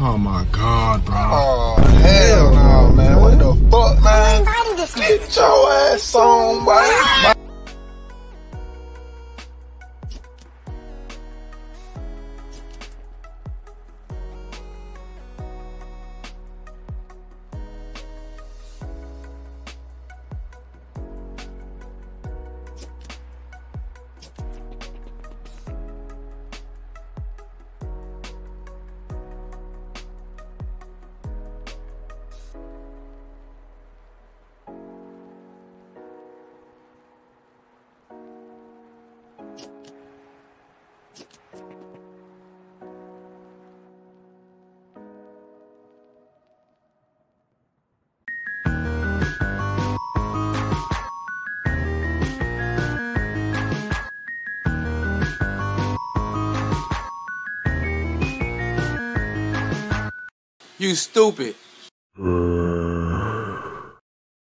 Oh my god, bro. Oh, hell no, man. What the fuck, man? Get your ass on, You stupid. Mm.